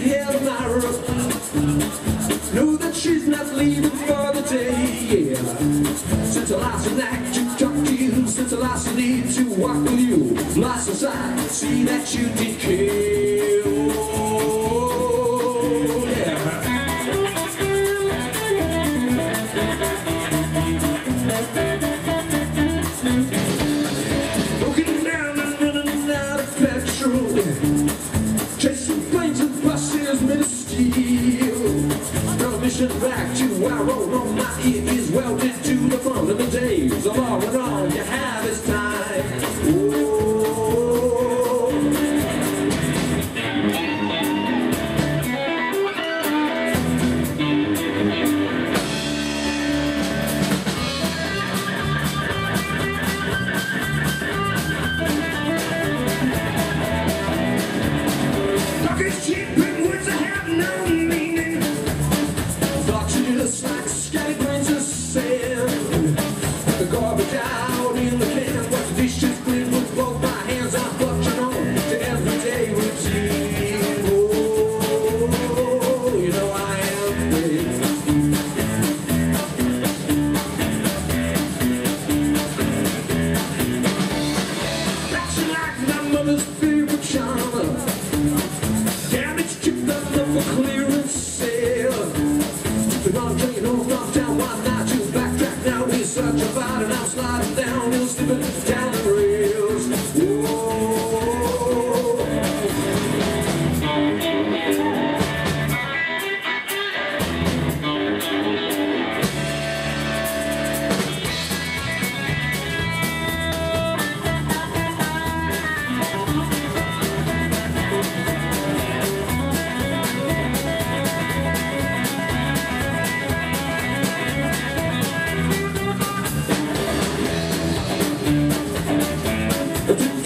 held my rope. Know that she's not leaving for the day. Since I lost an act to talk to you, since I last need to walk with you, my to see that you decay. listen back to our own. On my ear is welded to the phone. not of there. Yeah.